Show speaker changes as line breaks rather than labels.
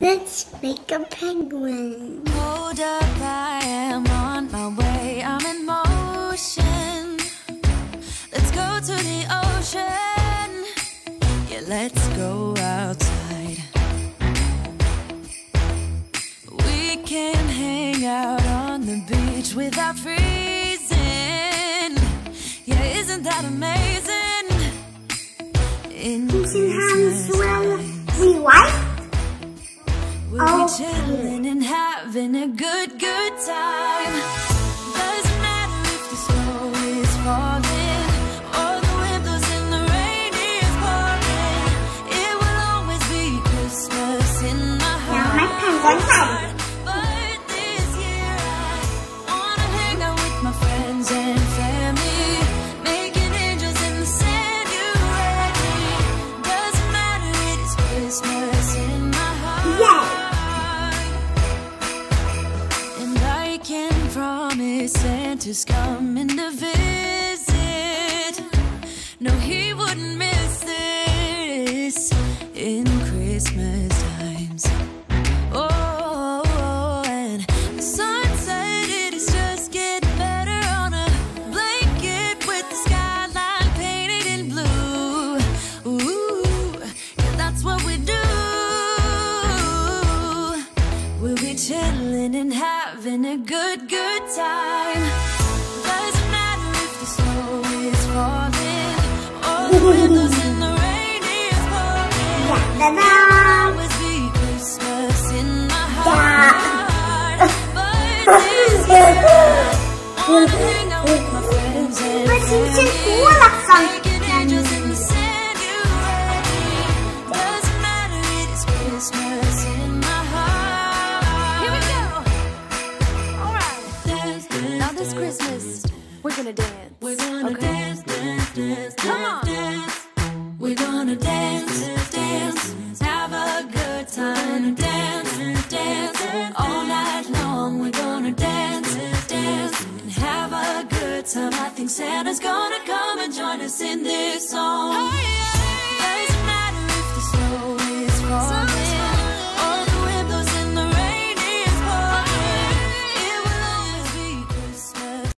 Let's make a penguin.
Hold up, I am on my way. I'm in motion. Let's go to the ocean. Yeah, let's go outside. We can hang out on the beach without freezing. Yeah, isn't that amazing? In
Teaching hands
Christmas
will
time. We'll
Oh,
be chilling and having a good, good time. Doesn't matter if the snow is falling or the wind blows and the rain is pouring. It will always be Christmas in my
Now my penguin
heart. Promise Santa's coming to visit. No, he be chilling and having a good, good time. Doesn't matter if the snow is falling or the windows and the rain is pouring.
Da da
Always be Christmas in my heart. But this year, I wanna hang out with my friends and family. We're gonna dance. We're gonna dance, dance, dance, Come on. dance. We're gonna dance, dance, have a good time, dance, dance, all night long. We're gonna dance, dance, and have a good time. I think Santa's gonna come and join us in this song.